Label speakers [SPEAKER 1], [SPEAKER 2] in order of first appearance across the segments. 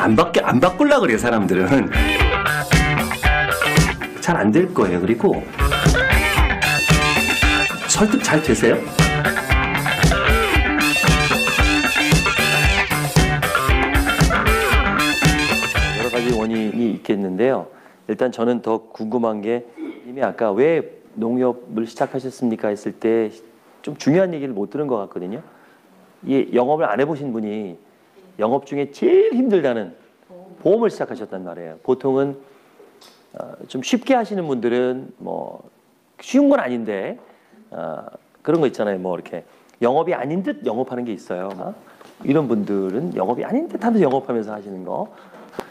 [SPEAKER 1] 잘안 바뀌 안 바꿀라 그래요 사람들은 잘 안 될 거예요. 그리고 설득 잘 되세요?
[SPEAKER 2] 여러 가지 원인이 있겠는데요. 일단 저는 더 궁금한 게 이미 아까 왜 농협을 시작하셨습니까 했을 때 좀 중요한 얘기를 못 들은 것 같거든요. 이 영업을 안 해보신 분이 영업 중에 제일 힘들다는 보험을 시작하셨단 말이에요. 보통은 어, 좀 쉽게 하시는 분들은 뭐 쉬운 건 아닌데 어, 그런 거 있잖아요. 뭐 이렇게 영업이 아닌 듯 영업하는 게 있어요. 어? 이런 분들은 영업이 아닌 듯 하면서 영업하면서 하시는 거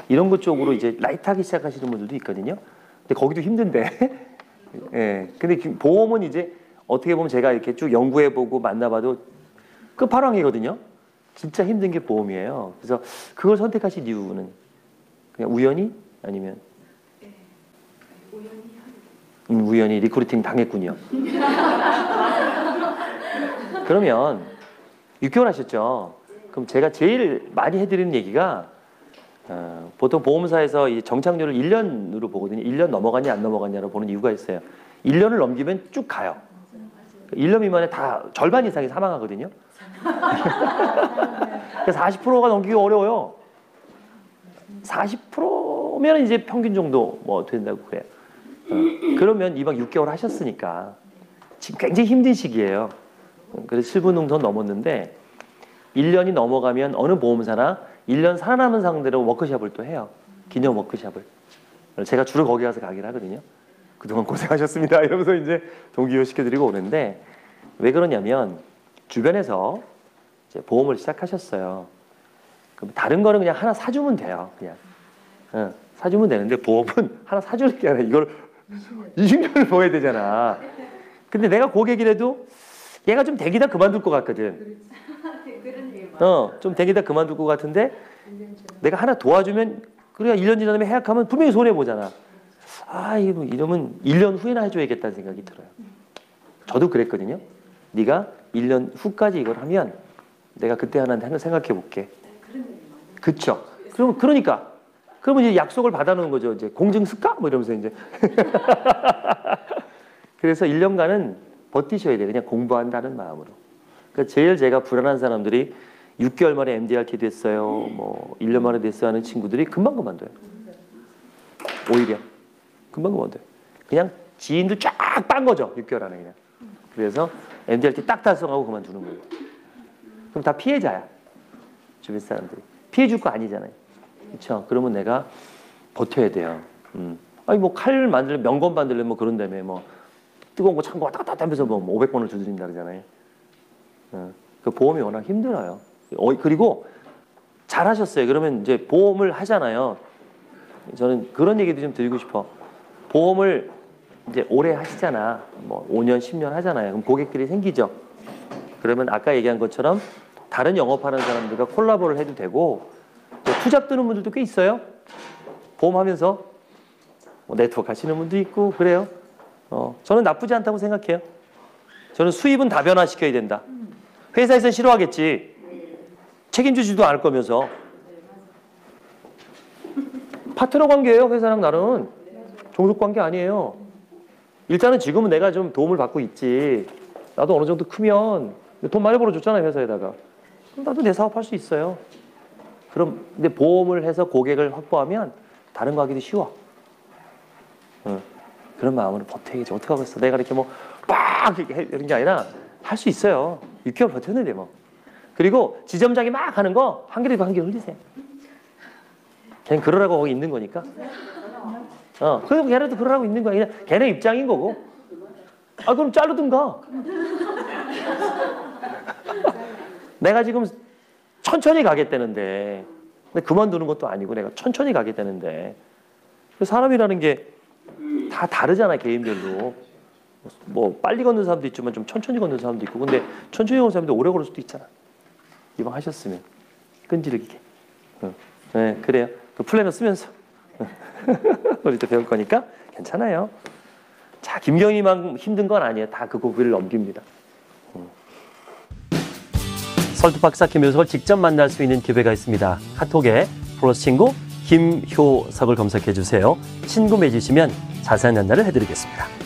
[SPEAKER 2] 이런 것 쪽으로 이제 라이트하게 시작하시는 분들도 있거든요. 근데 거기도 힘든데. 예. 근데 그 보험은 이제 어떻게 보면 제가 이렇게 쭉 연구해보고 만나봐도 끝판왕이거든요. 진짜 힘든 게 보험이에요. 그래서 그걸 선택하신 이유는 그냥 우연히 아니면 음, 우연히 recruiting 당했군요. 그러면 6개월 하셨죠. 그럼 제가 제일 많이 해드리는 얘기가 어, 보통 보험사에서 이 정착률을 1년으로 보거든요. 1년 넘어갔냐 안 넘어갔냐로 보는 이유가 있어요. 1년을 넘기면 쭉 가요. 1년 미만에 다 절반 이상이 사망하거든요. 그래서 40%가 넘기기 어려워요. 40%면 이제 평균 정도 뭐 된다고 그래요. 어, 그러면 이방 6개월 하셨으니까 지금 굉장히 힘든 시기예요. 어, 그래서 7분 농선 넘었는데 1년이 넘어가면 어느 보험사나 1년 살아남은 상대로 워크샵을 또 해요. 기념 워크샵을. 제가 주로 거기 가서 가긴 하거든요. 그동안 고생하셨습니다. 이러면서 이제 동기화 시켜드리고 오는데 왜 그러냐면 주변에서 이제 보험을 시작하셨어요. 그럼 다른 거는 그냥 하나 사주면 돼요. 그냥 어, 사주면 되는데 보험은 하나 사주는 게 아니라 이걸 20년을 보야 되잖아. 근데 내가 고객이라도 얘가 좀 대기다 그만둘 것 같거든. 어, 좀 대기다 그만둘 것 같은데 내가 하나 도와주면 그래야 1년 지나면 해약하면 분명히 손해 보잖아. 아, 이거 이러면 1년 후에나 해줘야겠다는 생각이 들어요. 저도 그랬거든요. 네가 1년 후까지 이걸 하면 내가 그때 하나 생각해 볼게. 그쵸? 그럼 그러니까 그러면 이제 약속을 받아놓은 거죠. 이제 공증 쓸까? 뭐 이러면서 이제. 그래서 1년간은 버티셔야 돼요. 그냥 공부한다는 마음으로. 그러니까 제일 제가 불안한 사람들이 6개월 만에 MDRT 됐어요. 뭐 1년 만에 됐어요 하는 친구들이 금방 그만둬요. 오히려 금방 그만둬요. 그냥 지인들 쫙 빤 거죠. 6개월 안에 그냥. 그래서 MDRT 딱 달성하고 그만두는 거예요. 그럼 다 피해자야. 주변 사람들이. 피해 줄 거 아니잖아요. 그렇죠? 그러면 내가 버텨야 돼요. 음. 아니 뭐 칼 만들면 명건 만들려면 뭐 그런다며 뭐 뜨거운 거 찬거 왔다 갔다 하면서 뭐 500번을 두드린다 그러잖아요. 어. 그 보험이 워낙 힘들어요. 어, 그리고 잘하셨어요. 그러면 이제 보험을 하잖아요. 저는 그런 얘기도 좀 드리고 싶어. 보험을 이제 오래 하시잖아. 뭐 5년, 10년 하잖아요. 그럼 고객들이 생기죠. 그러면 아까 얘기한 것처럼 다른 영업하는 사람들과 콜라보를 해도 되고 투잡 드는 분들도 꽤 있어요. 보험하면서 뭐 네트워크 하시는 분도 있고 그래요. 어, 저는 나쁘지 않다고 생각해요. 저는 수입은 다변화시켜야 된다. 회사에서 싫어하겠지. 책임지지도 않을 거면서. 파트너 관계예요. 회사랑 나는. 종속 관계 아니에요. 일단은 지금은 내가 좀 도움을 받고 있지. 나도 어느 정도 크면 돈 많이 벌어줬잖아요. 회사에다가. 그럼 나도 내 사업 할 수 있어요. 그럼 근데 보험을 해서 고객을 확보하면 다른 거 하기도 쉬워. 어. 그런 마음으로 버텨야지. 어떻게 하겠어? 내가 이렇게 뭐 빡 이런 게 아니라 할 수 있어요. 6개월 버텼는데 뭐. 그리고 지점장이 막 하는 거 한 개라도 한개 흘리세요. 걔는 그러라고 있는 거니까. 어, 그럼 걔네도 그러라고 있는 거야. 그냥 걔네 입장인 거고. 아, 그럼 자르든가. 내가 지금 천천히 가겠다는데, 근데 그만두는 것도 아니고 내가 천천히 가겠다는데, 사람이라는 게 다 다르잖아, 개인별로. 뭐, 빨리 걷는 사람도 있지만 좀 천천히 걷는 사람도 있고, 근데 천천히 걷는 사람도 오래 걸을 수도 있잖아. 이방 하셨으면. 끈질기게. 어. 네, 그래요. 그 플래너 쓰면서. 우리 또 배울 거니까 괜찮아요. 자, 김경희만 힘든 건 아니에요. 다 그 고비를 넘깁니다. 설득 박사 김효석을 직접 만날 수 있는 기회가 있습니다. 카톡에 플러스 친구 김효석을 검색해 주세요. 친구 맺으시면 자세한 안내를 해드리겠습니다.